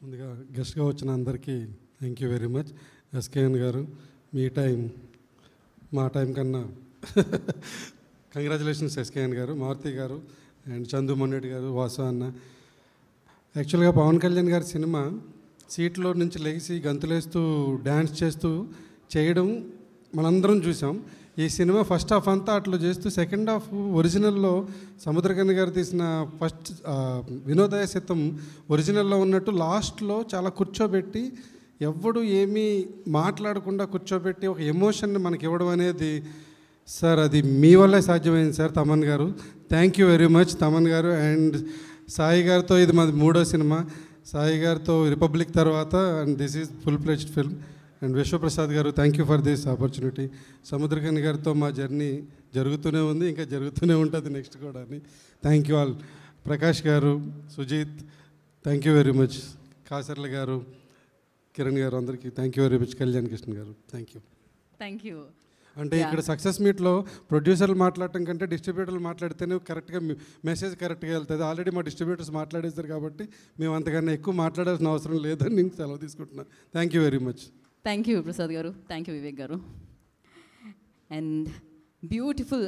ముందుగా గెస్ట్గా వచ్చిన అందరికీ thank you very much SKN garu me time మా టైం కన్నా కంగ్రాచులేషన్స్ ఎస్కేఎన్ గారు మారుతి గారు అండ్ చందు మొన్నటి గారు వాసు అన్న. యాక్చువల్గా పవన్ కళ్యాణ్ గారి సినిమా సీట్లో నుంచి లేచి గంతులేస్తూ డ్యాన్స్ చేస్తూ చేయడం మనందరం చూసాం. ఈ సినిమా ఫస్ట్ హాఫ్ అంతా అట్లా చేస్తూ సెకండ్ హాఫ్ ఒరిజినల్లో సముద్రకన్య గారు తీసిన ఫస్ట్ వినోదయ సిద్ధం ఒరిజినల్లో ఉన్నట్టు లాస్ట్లో చాలా కూర్చోబెట్టి ఎవ్వడు ఏమీ మాట్లాడకుండా కూర్చోబెట్టి ఒక ఎమోషన్ని మనకి ఇవ్వడం అనేది సార్ అది మీ వల్లే సాధ్యమైంది sir Thaman garu. Thank you very much Thaman garu. And Sai గారితో ఇది మాది మూడో సినిమా. సాయి గారితో రిపబ్లిక్ తర్వాత and this is full pledged film. And Vishwaprasad garu thank you for this opportunity Samuthirakani గారితో మా జర్నీ జరుగుతూనే ఉంది ఇంకా జరుగుతూనే ఉంటుంది నెక్స్ట్ కూడా అని. Thank you all Prakash garu Sujeeth thank you very much Kasarla garu Kiran garu అందరికీ thank you very much Kalyan Krishna garu thank you thank you అంటే ఇక్కడ సక్సెస్ మీట్లో ప్రొడ్యూసర్లు మాట్లాడటం కంటే డిస్ట్రిబ్యూటర్లు మాట్లాడితేనే కరెక్ట్గా మెసేజ్ కరెక్ట్గా వెళ్తుంది. ఆల్రెడీ మా డిస్ట్రిబ్యూటర్స్ మాట్లాడేశారు కాబట్టి మేము అంతకన్నా ఎక్కువ మాట్లాడాల్సిన అవసరం లేదని నేను సెలవు తీసుకుంటున్నాను thank you very much thank you Prasad garu thank you Vivek గారు అండ్ బ్యూటిఫుల్